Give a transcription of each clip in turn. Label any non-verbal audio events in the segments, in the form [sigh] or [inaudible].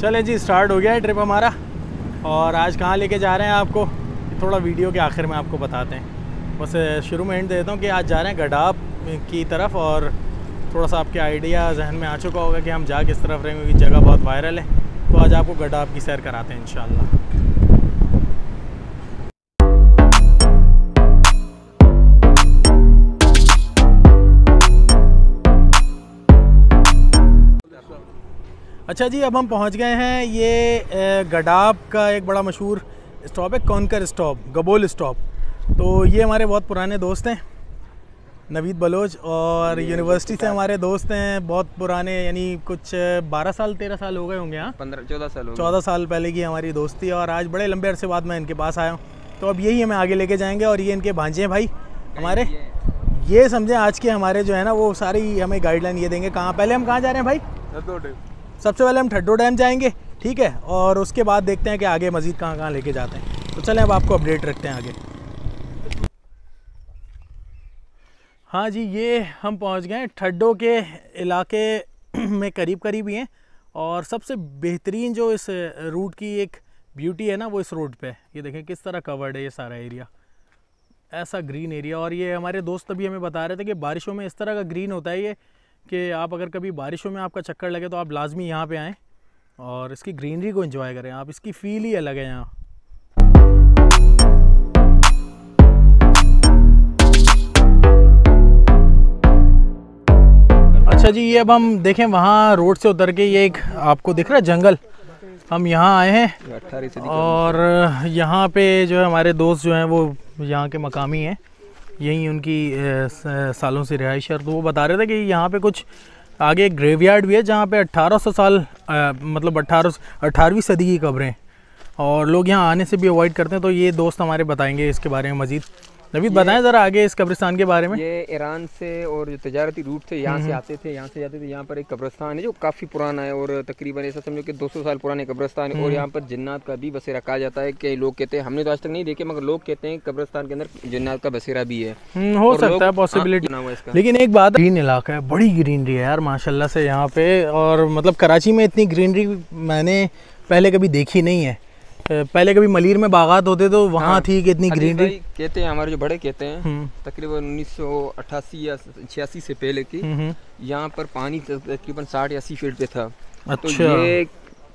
चले जी स्टार्ट हो गया है ट्रिप हमारा। और आज कहाँ लेके जा रहे हैं आपको? थोड़ा वीडियो के आखिर में आपको बताते हैं। बस, शुरू में एंड देता हूँ कि आज जा रहे हैं गडाप की तरफ़ और थोड़ा सा आपके आइडिया जहन में आ चुका होगा कि हम जा किस तरफ़ रहेंगे, क्योंकि जगह बहुत वायरल है। तो आज आपको गडाप की सैर कराते हैं इन अच्छा जी अब हम पहुँच गए हैं। ये गडाब का एक बड़ा मशहूर स्टॉप है कौनकर स्टॉप गबोल स्टॉप तो ये हमारे बहुत पुराने दोस्त हैं नवीद बलोच और यूनिवर्सिटी से हमारे दोस्त हैं। बहुत पुराने यानी कुछ बारह साल तेरह साल हो गए होंगे यहाँ पंद्रह चौदह साल चौदह साल पहले की हमारी दोस्ती और आज बड़े लंबे अरसे बाद मैं इनके पास आया हूँ। तो अब यही हमें आगे लेके जाएँगे और ये इनके भांजे हैं भाई हमारे। ये। समझे आज के हमारे जो है ना वो सारी हमें गाइडलाइन ये देंगे। कहाँ पहले हम कहाँ जा रहे हैं भाई? सबसे पहले हम ठड्डो डैम जाएँगे, ठीक है? और उसके बाद देखते हैं कि आगे मज़ीद कहाँ कहाँ लेके जाते हैं। तो चलें, अब आपको अपडेट रखते हैं आगे। हाँ जी, ये हम पहुँच गए ठड्डो के इलाके [clears throat] में करीब करीब ही हैं। और सबसे बेहतरीन जो इस रूट की एक ब्यूटी है ना, वो इस रोड पे ये देखें किस तरह कवर्ड है ये सारा एरिया ऐसा ग्रीन एरिया और ये हमारे दोस्त अभी हमें बता रहे थे कि बारिशों में इस तरह का ग्रीन होता है, ये कि आप अगर कभी बारिशों में आपका चक्कर लगे तो आप लाजमी यहाँ पे आएँ और इसकी ग्रीनरी को एंजॉय करें। आप इसकी फील ही अलग है यहाँ। अच्छा जी ये अब हम देखें वहाँ रोड से उतर के ये एक आपको दिख रहा है जंगल। हम यहाँ आए हैं और यहाँ पे जो है हमारे दोस्त जो हैं वो यहाँ के मकामी हैं। यही उनकी सालों से रिहाइश है। तो वो बता रहे थे कि यहाँ पे कुछ आगे एक ग्रेवयार्ड भी है जहाँ पे 1800 साल आ, मतलब 18 अठारहवीं सदी की कब्रें और लोग यहाँ आने से भी अवॉइड करते हैं तो ये दोस्त हमारे बताएँगे इसके बारे में मज़ीद। नवीद बताएँ ज़रा आगे इस कब्रिस्तान के बारे में। ये ईरान से और जो तजारती रूट थे यहाँ से आते थे यहाँ से जाते थे यहाँ पर एक कब्रिस्तान है जो काफ़ी पुराना है और तकरीबन ऐसा समझो कि 200 साल पुराने कब्रिस्तान है और यहाँ पर जिन्नात का भी बसेरा कहा जाता है कई लोग कहते हैं हमने तो आज तक नहीं देखे मगर लोग कहते हैं कब्रिस्तान के अंदर जिन्नात का बसेरा भी है। हम्म, हो सकता है पॉसिबिलिटी है इसका? लेकिन एक बात ग्रीन इलाका है बड़ी ग्रीनरी है यार माशाल्लाह से यहाँ पे और मतलब कराची में इतनी ग्रीनरी मैंने पहले कभी देखी नहीं है। पहले कभी मलिर में बागात होते तो वहाँ हाँ, थी कि इतनी अज़ीज़ ग्रीनरी कहते हैं हमारे जो बड़े कहते हैं हम्म। तकरीबन उन्नीस सौ अट्ठासी या छियासी से पहले की हम्म, हम्म, यहाँ पर पानी तकरीबन साठ या अस्सी फीट पे था। अच्छा। तो अच्छा। ये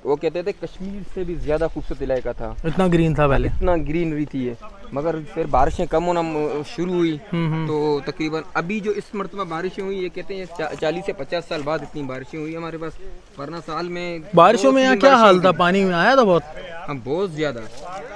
वो कहते थे कश्मीर से भी ज़्यादा खूबसूरत इलाका था। इतना ग्रीन था पहले। इतना ग्रीनरी थी ये। मगर फिर बारिशें कम होना शुरू हुई। तो तकरीबन अभी जो इस मरतबा बारिशें हुई ये कहते हैं चा, चालीस से पचास साल बाद इतनी बारिशें हुई हमारे पास। वरना साल में बारिशों में यहाँ क्या हाल था। पानी में आया था बहुत? हाँ बहुत ज़्यादा।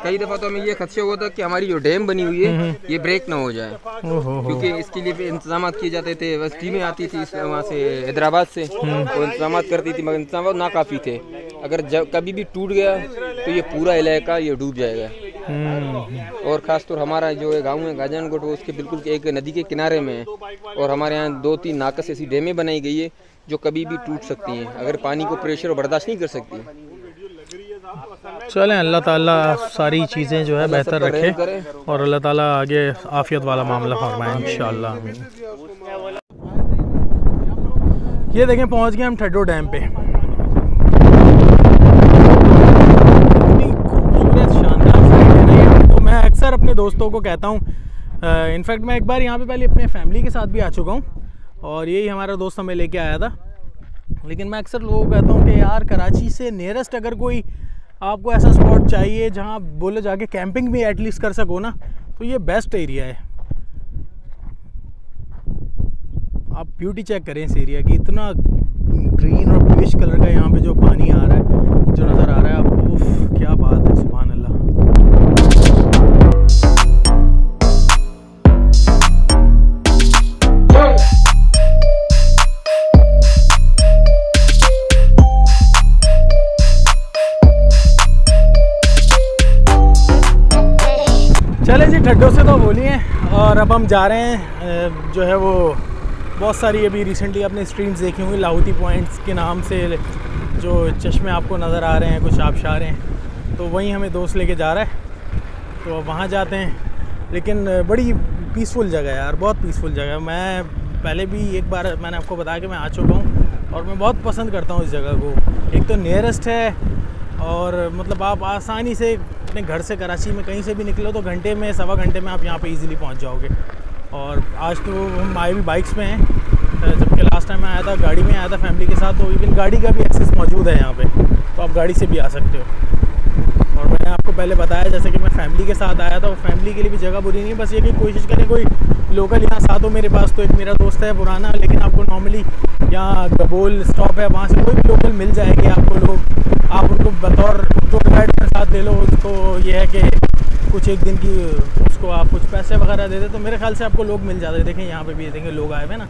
कई दफ़ा तो हमें ये खदशा हुआ था कि हमारी जो डैम बनी हुई है ये ब्रेक ना हो जाए। क्योंकि इसके लिए भी इंतज़ाम किए जाते थे। बस टीमें आती थी वहाँ से हैदराबाद से। वो इंतज़ाम करती थी मगर इंतज़ाम नाकाफी थे। अगर जब कभी भी टूट गया तो ये पूरा इलाका ये डूब जाएगा। हम्म, और खास तौर हमारा जो है गाँव है गाजानकोट वो उसके बिल्कुल एक नदी के किनारे में है। और हमारे यहाँ दो तीन नाकस ऐसी डैमें बनाई गई है जो कभी भी टूट सकती हैं। अगर पानी को प्रेशर बर्दाश्त नहीं कर सकती चलें, अल्लाह ताला सारी चीज़ें जो है बेहतर रखे और अल्लाह ताला आगे आफियत वाला मामला फरमाए आमीन ये देखें, पहुँच गए हम ठड्डो डैम पे। खूबसूरत, शानदार तो मैं अक्सर अपने दोस्तों को कहता हूँ इनफैक्ट मैं एक बार यहाँ पे पहले अपने फैमिली के साथ भी आ चुका हूँ और यही हमारा दोस्त हमें लेके आया था। लेकिन मैं अक्सर लोगों को कहता हूँ कि यार, कराची से नियरेस्ट अगर कोई आपको ऐसा स्पॉट चाहिए जहाँ आप बोले जाके कैंपिंग भी एटलीस्ट कर सको ना तो ये बेस्ट एरिया है। आप ब्यूटी चेक करें इस एरिया की इतना ग्रीन और ब्लिश कलर का यहाँ पे जो पानी आ रहा है जो नज़र आ रहा है उफ, क्या बात है चले जी ठड्डों से तो बोलिए। और अब हम जा रहे हैं जो है वो बहुत सारी अभी रिसेंटली आपने स्ट्रीम्स देखी होंगी लाहौती पॉइंट्स के नाम से जो चश्मे आपको नज़र आ रहे हैं, कुछ आबशार हैं। तो वहीं हमें दोस्त लेके जा रहा है। तो अब वहाँ जाते हैं। लेकिन बड़ी पीसफुल जगह है यार, बहुत पीसफुल जगह है। मैं पहले भी एक बार मैंने आपको बताया कि मैं आ चुका हूँ और मैं बहुत पसंद करता हूँ इस जगह को। एक तो नियरेस्ट है और मतलब आप आसानी से अपने घर से कराची में कहीं से भी निकलो तो घंटे में, सवा घंटे में आप यहाँ पे इजीली पहुँच जाओगे। और आज तो हम आए भी बाइक्स में हैं, जबकि लास्ट टाइम मैं आया था, गाड़ी में आया था फैमिली के साथ तो इवन गाड़ी का भी एक्सेस मौजूद है यहाँ पे तो आप गाड़ी से भी आ सकते हो। और मैंने आपको पहले बताया, जैसे कि मैं फैमिली के साथ आया था फैमिली के लिए भी जगह बुरी नहीं है, बस ये कि कोशिश करें कोई लोकल यहाँ हो मेरे पास तो एक मेरा दोस्त है, पुराना, लेकिन आपको नॉर्मली यहाँ गबोल स्टॉप है, वहाँ से कोई भी लोकल मिल जाएगी आपको लोग। आप उनको बतौर टूर गाइड में साथ ले लो उसको ये है कि कुछ एक दिन की, उसको आप कुछ पैसे वगैरह दे दे तो मेरे ख्याल से आपको लोग मिल जाते देखें, यहाँ पे भी देखेंगे लोग आए हुए ना,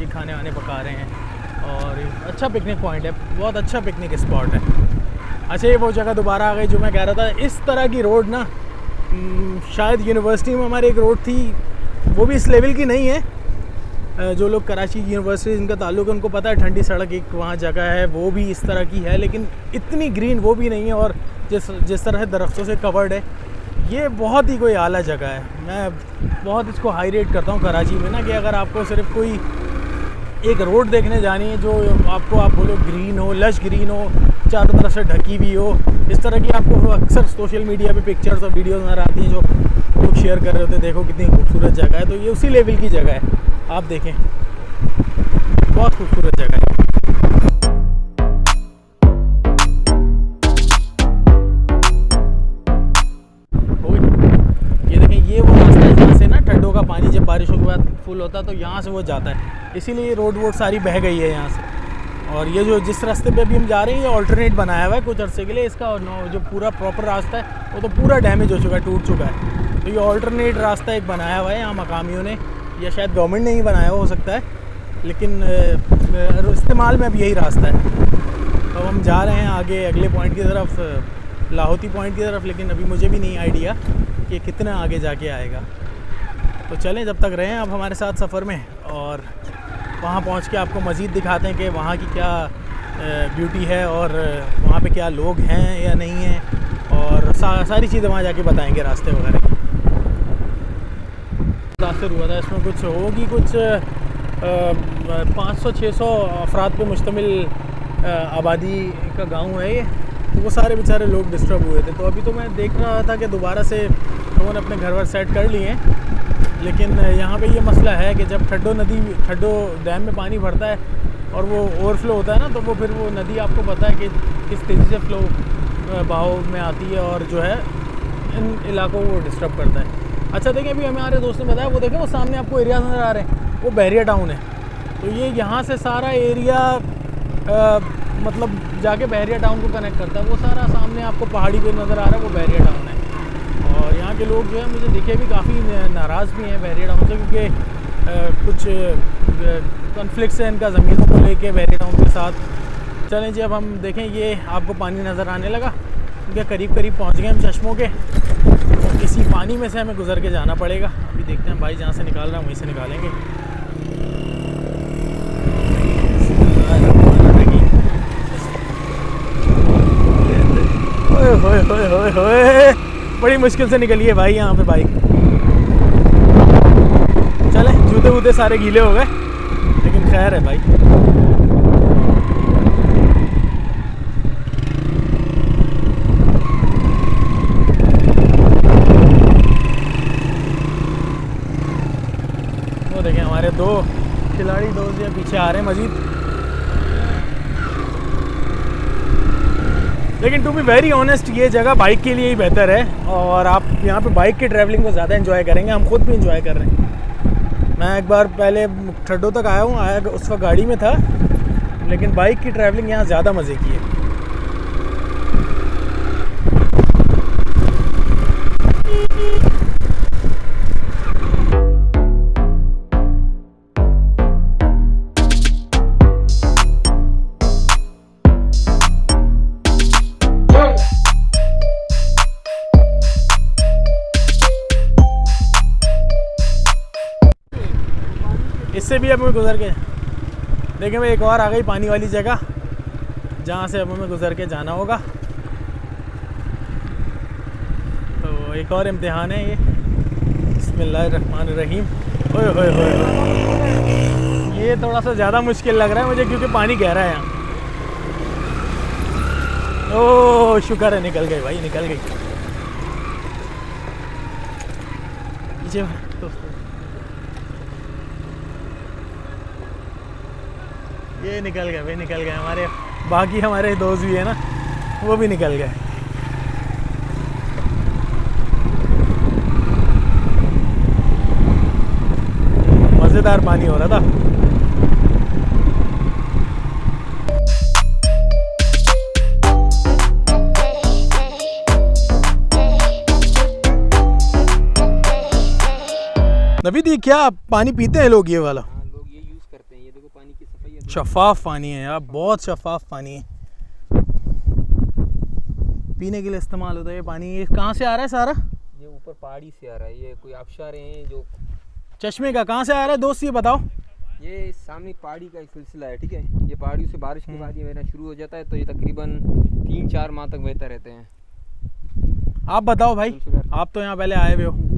ये खाने वाने पका रहे हैं, और अच्छा पिकनिक पॉइंट है, बहुत अच्छा पिकनिक स्पॉट है। अच्छा ये वो जगह दोबारा आ गई जो मैं कह रहा था, इस तरह की रोड ना शायद यूनिवर्सिटी में हमारी एक रोड थी वो भी इस लेवल की नहीं है। जो लोग कराची यूनिवर्सिटी जिनका ताल्लुक है, उनको पता है ठंडी सड़क एक वहाँ जगह है, वो भी इस तरह की है, लेकिन इतनी ग्रीन वो भी नहीं है और जिस जिस तरह दरख्तों से कवर्ड है, ये बहुत ही कोई आला जगह है। मैं बहुत इसको हाई रेट करता हूँ कराची में ना कि अगर आपको सिर्फ़ कोई एक रोड देखने जानी है, जो आपको, आप बोलो ग्रीन हो लश ग्रीन हो, चारों तरफ़ से ढकी हुई हो इस तरह की आपको अक्सर सोशल मीडिया पे पिक्चर्स और वीडियोस नज़र आती हैं जो लोग शेयर कर रहे होते हैं, देखो कितनी खूबसूरत जगह है। तो ये उसी लेवल की जगह है। आप देखें। बहुत खूबसूरत जगह है। ये देखें, ये वो रास्ता से ना ठंडों का पानी जब बारिशों के बाद फुल होता है तो यहाँ से वो जाता है। इसीलिए रोड वोड सारी बह गई है यहाँ से। और ये जो जिस रास्ते पे अभी हम जा रहे हैं, ये ऑल्टरनेट बनाया हुआ है कुछ अर्से के लिए। इसका जो पूरा प्रॉपर रास्ता है, वो तो पूरा डैमेज हो चुका है, टूट चुका है। तो ये ऑल्टरनेट रास्ता एक बनाया हुआ है यहाँ मकामियों ने। या शायद गवर्नमेंट ने ही बनाया, हो सकता है। लेकिन इस्तेमाल में अब यही रास्ता है। तो हम जा रहे हैं आगे, अगले पॉइंट की तरफ़ लाहौती पॉइंट की तरफ़, लेकिन अभी मुझे भी नहीं आइडिया कि कितना आगे जाके आएगा। तो चलें, जब तक रहें आप हमारे साथ सफ़र में। और वहाँ पहुँच के आपको मज़ीद दिखाते हैं कि वहाँ की क्या ब्यूटी है और वहाँ पे क्या लोग हैं या नहीं हैं और सा, सारी चीज़ें वहाँ जाके बताएँगे रास्ते वगैरह रास्ते हुआ था इसमें कुछ होगी कुछ पाँच सौ छः सौ अफराद पे मुश्तमिल आबादी का गाँव है ये तो वो सारे बेचारे लोग डिस्टर्ब हुए थे। तो अभी तो मैं देख रहा था कि दोबारा से लोगों ने अपने घर वर सेट कर लिए हैं। लेकिन यहाँ पे ये मसला है कि जब ठड्डो नदी ठड्डो डैम में पानी भरता है और वो ओवरफ्लो होता है ना तो वो फिर वो नदी आपको पता है कि किस तेज़ी से फ्लो बहाव में आती है और जो है इन इलाकों को डिस्टर्ब करता है। अच्छा देखें अभी हमें हमारे दोस्त ने बताया वो देखें वो सामने आपको एरिया नज़र आ रहे हैं वो बहरिया टाउन है। तो ये यहाँ से सारा एरिया आ, मतलब जाके बहरिया टाउन को कनेक्ट करता है वो सारा सामने आपको पहाड़ी पे नज़र आ रहा है वो बहरिया टाउन है। यहाँ के लोग जो है, मुझे दिखे भी काफ़ी नाराज़ भी हैं बैरिया टाउन से क्योंकि कुछ कन्फ्लिक्स है इनका ज़मीनों को लेके बैरिया टाउन के साथ। चलें जी, अब हम देखें, ये आपको पानी नज़र आने लगा। क्योंकि करीब करीब पहुँच गए हम चश्मों के। तो इसी पानी में से हमें गुजर के जाना पड़ेगा। अभी देखते हैं भाई जहाँ से निकाल रहा है, वहीं से निकालेंगे। होए होए होए होए बड़ी मुश्किल से निकली है भाई यहाँ पे बाइक चले जूते वूते सारे गीले हो गए, लेकिन खैर है भाई। वो देखें, हमारे दो खिलाड़ी दो पीछे आ रहे हैं, मजीद। लेकिन टू बी वेरी ऑनेस्ट ये जगह बाइक के लिए ही बेहतर है और आप यहाँ पे बाइक की ट्रैवलिंग को ज़्यादा इन्जॉय करेंगे, हम खुद भी इन्जॉय कर रहे हैं। मैं एक बार पहले ठड्डो तक आया हूँ, आया उस वक्त गाड़ी में था, लेकिन बाइक की ट्रैवलिंग यहाँ ज़्यादा मज़े की है। भी अब हमें गुजर के। देखें भाई, एक और आ गई पानी वाली जगह, जहाँ से अब हमें गुजर के जाना होगा। तो एक और इम्तहान है ये। बसमीम ओए होए होए ये थोड़ा सा ज़्यादा मुश्किल लग रहा है मुझे, क्योंकि पानी गहरा है यहाँ। ओ शुक्र है, निकल गई भाई, निकल गई पीछे निकल गए भाई निकल गए। हमारे, बाकी हमारे दोस्त भी है ना, वो भी निकल गए। मज़ेदार पानी हो रहा था। नबी दी क्या पानी पीते हैं लोग ये वाला हाँ लोग ये यूज़ करते हैं ये देखो पानी की सफ़ाई है शफाफ पानी है यार बहुत शफाफ पानी है। पीने के लिए इस्तेमाल होता है ये पानी। ये कहाँ से आ रहा है सारा? ये ऊपर पहाड़ी से आ रहा है ये कोई आबशार हैं जो चश्मे का कहाँ से आ रहा है दोस्त ये बताओ। ये सामने पहाड़ी का एक सिलसिला है ठीक है? ये पहाड़ियों से बारिश के बाद ये बहना शुरू हो जाता है तो ये तकरीबन तीन चार माह तक बहते रहते हैं। आप बताओ भाई आप तो यहाँ पहले आए हुए हो।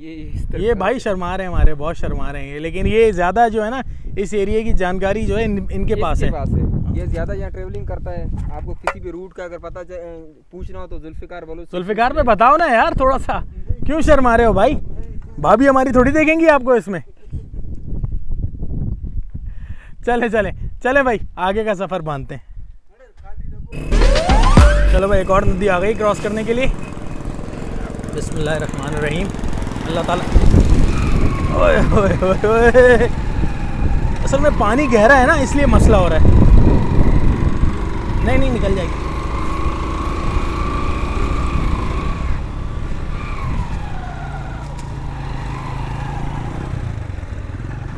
ये ये भाई शर्मा रहे हैं हमारे बहुत शर्मा रहे हैं लेकिन ये ज़्यादा जो है ना इस एरिया की जानकारी जो है इन, इनके पास है। पास है। ये ज़्यादा यहाँ ट्रेवलिंग करता है। आपको किसी भी रूट का अगर पता पूछना हो तो जुल्फ़िकार बोलो। जुल्फिकार में बताओ ना यार थोड़ा सा क्यों शर्मा रहे हो भाई? भाभी हमारी थोड़ी देखेंगी आपको इसमें। चले चले चले भाई आगे का सफ़र बांधते हैं। चलो भाई एक और नदी आ गई क्रॉस करने के लिए। बिस्मिल्लाहिर्रहमानिर्रहीम। अल्लाह ताला। ओए ओए ओए ओए। असल में पानी गहरा है ना, इसलिए मसला हो रहा है। नहीं नहीं, निकल जाएगी।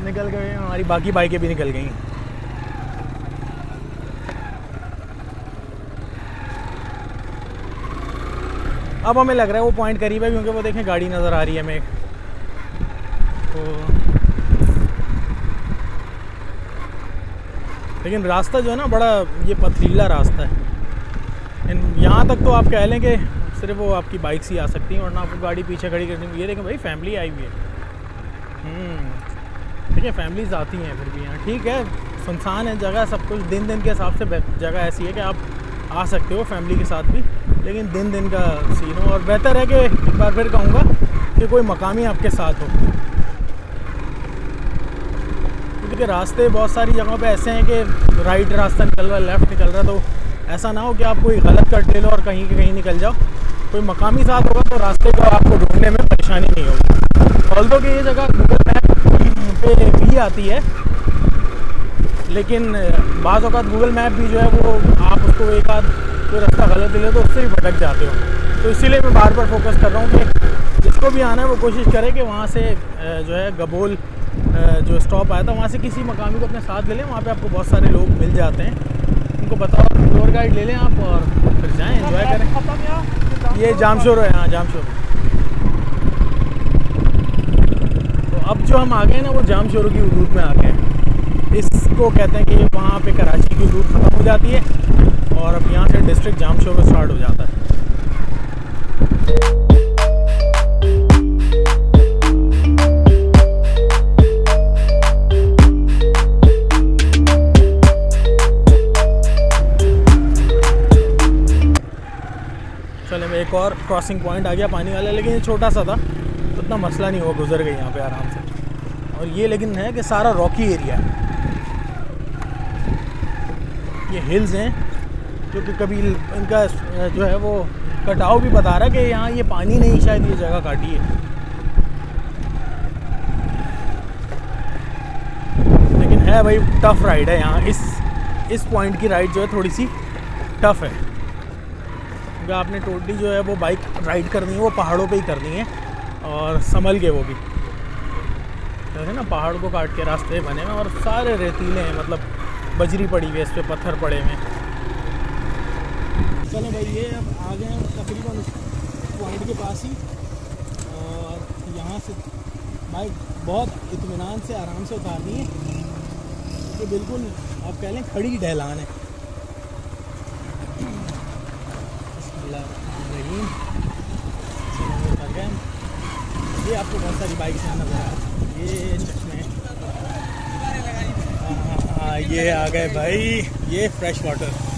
निकल गए, हमारी बाकी बाइकें भी निकल गई। अब हमें लग रहा है वो पॉइंट करीब है क्योंकि वो देखें गाड़ी नज़र आ रही है हमें। तो लेकिन रास्ता जो है ना बड़ा, ये पथरीला रास्ता है। यहाँ तक तो आप कह लें कि सिर्फ़ वो आपकी बाइक से ही आ सकती हैं वरना आपको गाड़ी पीछे खड़ी करनी ये देखें भाई फैमिली आई हुई है। ठीक है फैमिलीज़ आती हैं फिर भी यहाँ। ठीक है, सुनसान है जगह सब कुछ। दिन दिन के हिसाब से जगह ऐसी है कि आप आ सकते हो फैमिली के साथ भी। लेकिन दिन दिन का सीन हो। और बेहतर है कि एक बार फिर कहूँगा कि कोई मकामी आपके साथ हो। क्योंकि रास्ते बहुत सारी जगहों पे ऐसे हैं कि राइट रास्ता निकल रहा है लेफ़्ट निकल रहा है तो ऐसा ना हो कि आप कोई गलत कट ले लो और कहीं के कहीं निकल जाओ। कोई मकामी साथ होगा तो रास्ते को आपको ढूँढने में परेशानी नहीं होगी। ऑल्दो कि ये जगह गूगल मैप पे भी आती है, लेकिन, बाज़ अवत गूगल मैप भी जो है वो आप उसको एक आध कोई रास्ता गलत दिले तो उससे भी भटक जाते हो। तो इसीलिए मैं बार बार फोकस कर रहा हूँ कि जिसको भी आना है वो कोशिश करे कि वहाँ से जो है गबोल जो स्टॉप आया था वहाँ से किसी मकामी को अपने साथ ले लें। वहाँ पर आपको बहुत सारे लोग मिल जाते हैं। उनको बताओ टूर गाइड ले लें आप और फिर जाएँ इन्जॉय करें। ये जामशोर है हाँ जामशोर। तो अब जो हम आ गए हैं ना वो जाम जामशोर की हदूद में आ गए हैं। इसको कहते हैं कि वहाँ पे कराची की रूट ख़त्म हो जाती है और अब यहाँ से डिस्ट्रिक्ट जामशोर स्टार्ट हो जाता है। चले, मैं एक और क्रॉसिंग पॉइंट आ गया, पानी वाला, लेकिन ये छोटा सा था। तो उतना मसला नहीं हुआ, गुजर गई यहाँ पे आराम से। और ये लेकिन है कि सारा रॉकी एरिया है। ये हिल्स हैं क्योंकि कभी इनका जो है वो कटाव भी बता रहा है कि यहाँ ये पानी नहीं, शायद ये जगह काटी है। लेकिन है भाई टफ राइड है यहाँ। इस इस पॉइंट की राइड जो है थोड़ी सी टफ है। क्योंकि आपने टोटली जो है वो बाइक राइड करनी है, वो पहाड़ों पे ही करनी है, और संभल के वो भी। जैसे ना, पहाड़ को काट के रास्ते बने हुए और सारे रेतीले हैं मतलब बजरी पड़ी हुई है, इस पर पत्थर पड़े हुए हैं। चलो भाई, ये अब आ गए तकरीबन पॉइंट के पास ही। और यहाँ से बाइक बहुत इतमान से आराम से उतारनी है ये बिल्कुल, आप कह लें खड़ी ढलान है। ये आपको बहुत सारी बाइक से नज़र आ रहा है। ये हैं ये आ गए भाई ये फ्रेश वाटर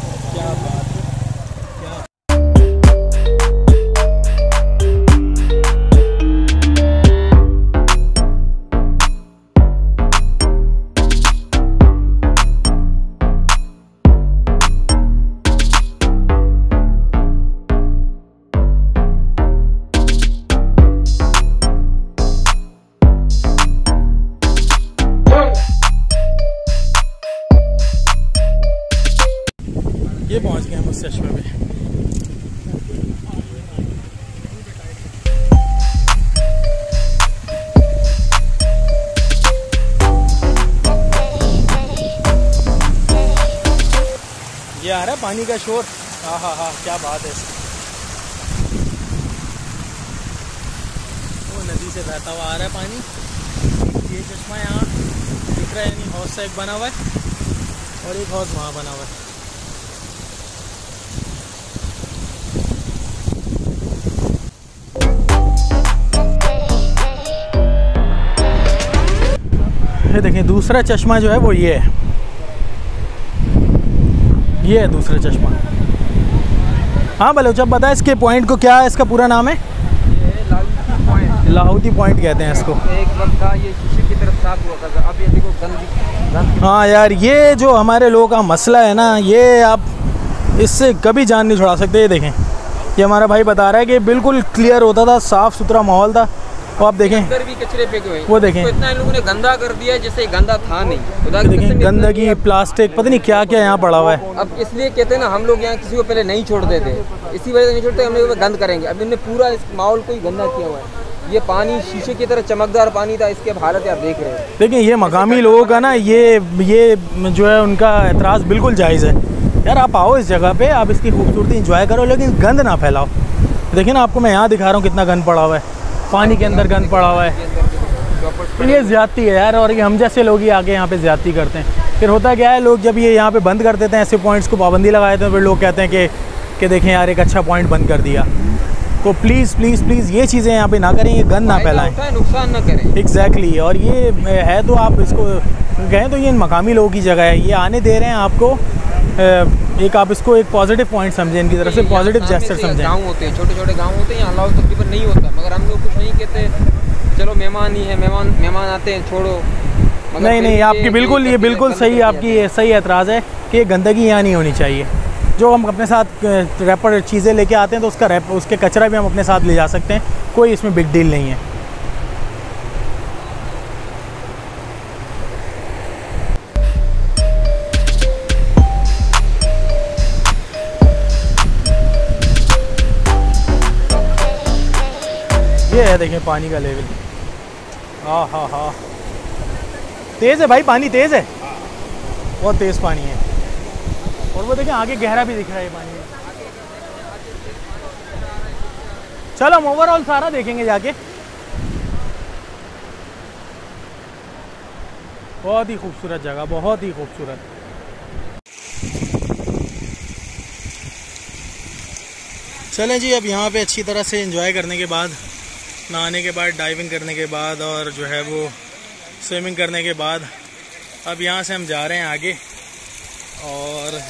पानी का शोर। हाँ हाँ हाँ क्या बात है। वो नदी से बहता हुआ आ रहा है पानी। ये चश्मा यहाँ दिख रहा है, यानी हौस सा एक बना हुआ है और एक हौस वहाँ बना हुआ है। देखें, दूसरा चश्मा जो है वो ये है। ये है दूसरा चश्मा। हाँ बलोचब बता इसके पॉइंट को क्या है इसका पूरा नाम है? लाहौती पॉइंट कहते हैं इसको। एक वक्त था ये शीशे की तरफ़ साफ़ हुआ करता अब ये देखो गंदी। हाँ यार ये जो हमारे लोगों का मसला है ना ये आप इससे कभी जान नहीं छुड़ा सकते ये देखें। ये हमारा भाई बता रहा है कि बिल्कुल क्लियर होता था साफ़ सुथरा माहौल था। वो आप देखें। अंदर भी कचरे फेंके हुए वो देखें। इसको इतना इन लोगों ने गंदा कर दिया जैसे गंदा था नहीं। कसम देखें गंदगी प्लास्टिक पता नहीं क्या क्या यहाँ पड़ा हुआ है। अब इसलिए कहते हैं ना हम लोग यहाँ किसी को पहले नहीं छोड़ते थे इसी वजह से नहीं छोड़ते हम लोग गंद करेंगे। अब इन्होंने पूरा इस माहौल को ही गंदा किया हुआ है। ये पानी शीशे की तरह चमकदार पानी था इसके हालत आप देख रहे हैं। देखिए ये मकामी लोगों का ना ये ये जो है उनका एतराज़ बिल्कुल जायज़ है। यार आप आओ इस जगह पे आप इसकी खूबसूरती इंजॉय करो लेकिन गंद ना फैलाओ। देखिए ना आपको मैं यहाँ दिखा रहा हूँ कितना गंद पड़ा हुआ है। पानी के अंदर गंद पड़ा हुआ है। तो ये ज़्यादती है यार और ये हम जैसे लोग ही आके यहाँ पे ज़्यादती करते हैं। फिर होता क्या है लोग जब ये यहाँ पे बंद कर देते हैं ऐसे पॉइंट्स को पाबंदी लगा देते हैं फिर लोग कहते हैं कि कि देखें यार एक अच्छा पॉइंट बंद कर दिया। तो प्लीज़ प्लीज़ प्लीज़ ये चीज़ें यहाँ पे ना करें ये गंद ना फैलाएँ। नुकसान ना करें। Exactly exactly. और ये है तो आप इसको कहें तो ये मकामी लोगों की जगह है ये आने दे रहे हैं आपको। एक आप इसको एक पॉजिटिव पॉइंट समझें इनकी तरफ़ से पॉजिटिव जेस्टर समझें। गाँव होते हैं छोटे छोटे गाँव होते हैं यहाँ अलाउ तकरीबन नहीं होता मगर हम लोग कुछ नहीं कहते चलो मेहमान ही है मेहमान मेहमान आते हैं छोड़ो। नहीं नहीं आपकी बिल्कुल ये बिल्कुल सही आपकी सही एतराज़ है कि गंदगी यहाँ नहीं होनी चाहिए। जो हम अपने साथ रैपर चीज़ें लेके आते हैं तो उसका रैप उसके कचरा भी हम अपने साथ ले जा सकते हैं कोई इसमें बिग डील नहीं है। ये है देखें पानी का लेवल। हाँ हाँ हाँ। तेज़ है भाई, पानी तेज़ है। बहुत तेज़ पानी है। और वो देखें आगे गहरा भी दिख रहा है पानी। चलो, हम ओवरऑल सारा देखेंगे जाके। बहुत ही खूबसूरत जगह, बहुत ही खूबसूरत। चलें जी, अब यहाँ पे अच्छी तरह से एंजॉय करने के बाद नहाने के बाद डाइविंग करने के बाद और जो है वो स्विमिंग करने के बाद, अब यहाँ से हम जा रहे हैं आगे और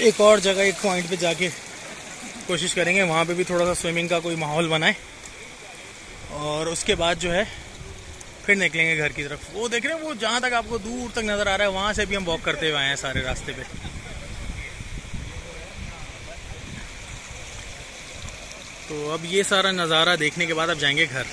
एक और जगह, एक पॉइंट पे जाके कोशिश करेंगे, वहाँ पे भी थोड़ा सा स्विमिंग का कोई माहौल बनाए और उसके बाद जो है फिर निकलेंगे घर की तरफ़। वो देख रहे हैं, वो जहाँ तक आपको दूर तक नज़र आ रहा है, वहाँ से भी हम वॉक करते हुए आए हैं सारे रास्ते पे। तो अब ये सारा नज़ारा देखने के बाद अब जाएँगे घर।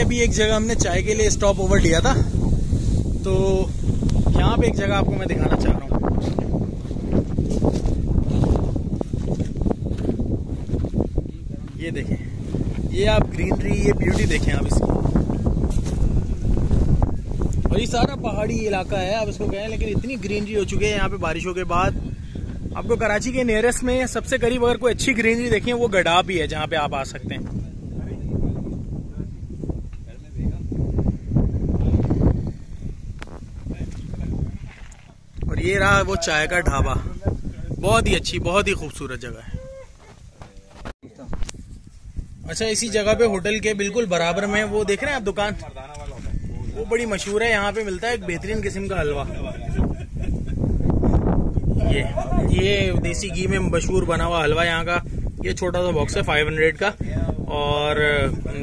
अभी एक जगह हमने चाय के लिए स्टॉप ओवर लिया था। तो यहाँ पे एक जगह आपको मैं दिखाना चाह रहा हूँ। ये देखें। ये आप ग्रीनरी ये ब्यूटी देखें आप इसकी। और ये सारा पहाड़ी इलाका है, आप इसको कहें, लेकिन इतनी ग्रीनरी हो चुकी है यहाँ पे बारिशों के बाद। आपको कराची के नियरेस्ट में सबसे करीब अगर कोई अच्छी ग्रीनरी देखें, वो गडाब भी है जहाँ पे आप आ सकते हैं। ये रहा वो चाय का ढाबा। बहुत ही अच्छी, बहुत ही खूबसूरत जगह है। अच्छा इसी जगह पे होटल के बिल्कुल बराबर में वो देख रहे हैं आप दुकान? वो बड़ी मशहूर है, यहाँ पे मिलता है एक बेहतरीन किस्म का हलवा। ये ये देसी घी में मशहूर बना हुआ हलवा यहाँ का। ये छोटा सा बॉक्स है 500 का। और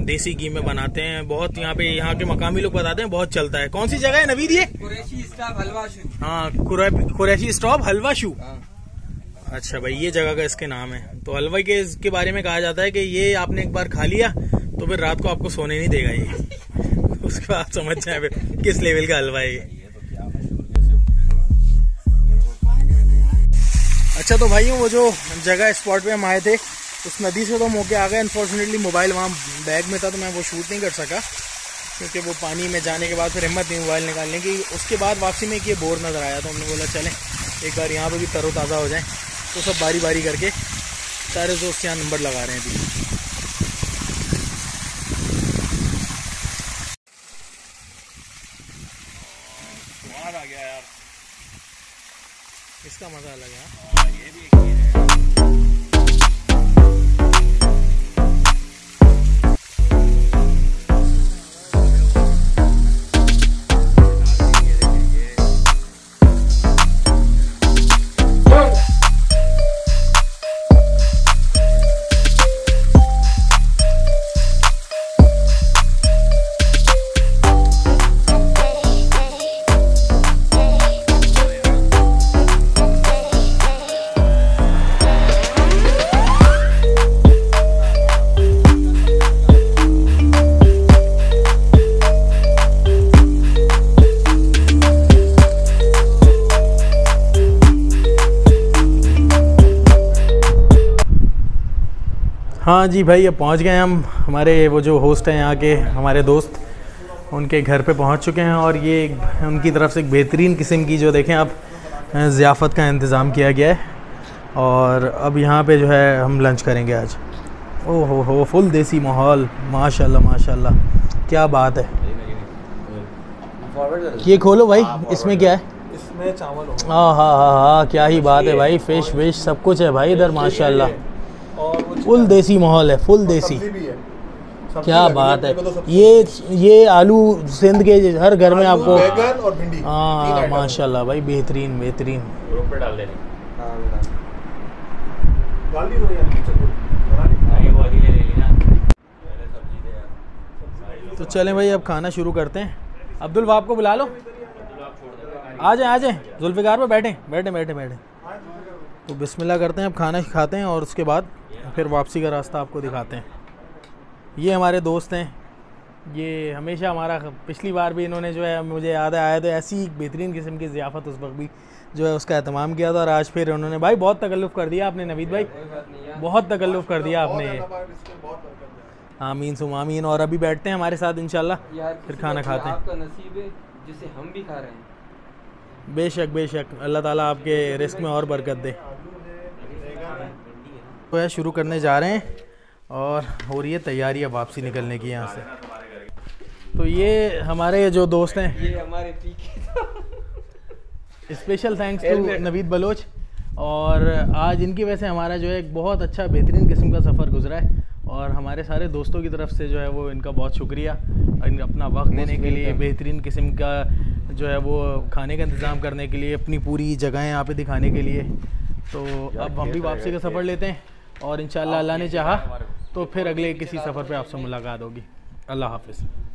देसी घी में बनाते हैं। बहुत यहाँ पे यहाँ के मकामी लोग बताते हैं बहुत चलता है। कौन सी जगह है नवीद ये कुरैशी स्टॉप हलवा शू। हाँ कुरैशी स्टॉप हलवा शू। हाँ। अच्छा भाई ये जगह का इसके नाम है। तो हलवा के इसके बारे में कहा जाता है कि ये आपने एक बार खा लिया तो फिर रात को आपको सोने नहीं देगा ये। [laughs] उसके बाद समझ जाए फिर किस लेवल का हलवा है ये। अच्छा तो भाइयों वो जो जगह स्पॉट पे हम आए थे उस नदी से तो हम होके आ गए। अनफॉर्चुनेटली मोबाइल वहाँ बैग में था तो मैं वो शूट नहीं कर सका। क्योंकि वो पानी में जाने के बाद फिर हिम्मत नहीं मोबाइल निकालने की। उसके बाद वापसी में एक ये बोर नज़र आया तो हमने बोला चलें एक बार यहाँ पर भी तरोताज़ा हो जाए। तो सब बारी बारी करके सारे दोस्त यहाँ नंबर लगा रहे हैं अभी। आ गया यार। इसका मज़ा अलग है हाँ? हाँ, ये भी एक ही है। हाँ जी भाई अब पहुँच गए हम। हमारे वो जो होस्ट हैं यहाँ के हमारे दोस्त उनके घर पे पहुँच चुके हैं और ये एक- उनकी तरफ़ से एक बेहतरीन किस्म की जो देखें आप ज़ियाफ़त का इंतज़ाम किया गया है। और अब यहाँ पे जो है हम लंच करेंगे आज। ओ हो हो फुल देसी माहौल माशाल्लाह माशाल्लाह। क्या बात है। ये खोलो भाई इसमें क्या है? इसमें चावल हाँ हाँ हाँ हाँ क्या ही बात है भाई फ़िश विश सब कुछ है भाई इधर माशाल्लाह। फुल देसी माहौल है फुल देसी। सब्ज़ी भी है। सब्ज़ी क्या बात है। तो सब्ज़ी। ये ये आलू सिंध के हर घर में आपको बैगन और भिंडी। तीन हाँ माशाल्लाह भाई बेहतरीन बेहतरीन। ग्रुप पे डाल देने। हाँ, दे यार तो चलें भाई अब खाना शुरू करते हैं। अब्दुल बाप को बुला लो। आ जाए आ जाए। जुल्फ़िकार पे बैठे बैठे बैठे बैठे। तो बिस्मिल्लाह करते हैं अब खाना खाते हैं और उसके बाद फिर वापसी का रास्ता आपको दिखाते हैं। ये हमारे दोस्त हैं। ये हमेशा हमारा पिछली बार भी इन्होंने जो है मुझे याद है आया तो ऐसी एक बेहतरीन किस्म की ज़ियाफ़त उस वक्त भी जो है उसका अहतमाम किया था और आज फिर उन्होंने भाई बहुत तकल्लुफ़ कर दिया आपने नवीद भाई। बहुत तकल्लुफ़ कर दिया आपने आमीन सुम आमीन। और अभी बैठते हैं हमारे साथ इंशाल्लाह। यार फिर खाना खाते हैं। आपका नसीब है जिसे हम भी खा रहे हैं। बेशक बेशक। अल्लाह ताला आपके रिस्क में और बरकत दे। तो है शुरू करने जा रहे हैं और हो रही है तैयारी अब वापसी निकलने की यहाँ से। तो ये हमारे जो दोस्त हैं ये हमारे PK special thanks to Naveed Baloch. और आज इनकी वजह से हमारा जो है एक बहुत अच्छा बेहतरीन किस्म का सफ़र गुजरा है और हमारे सारे दोस्तों की तरफ़ से जो है वो इनका बहुत शुक्रिया। इन अपना वक्त देने के लिए बेहतरीन किस्म का जो है वो खाने का इंतज़ाम करने के लिए अपनी पूरी जगहें यहाँ पे दिखाने के लिए। तो अब हम भी वापसी का सफ़र लेते हैं। और इंशाल्लाह अल्लाह ने चाहा तो फिर अगले किसी सफ़र पे आपसे मुलाकात होगी। अल्लाह हाफिज़।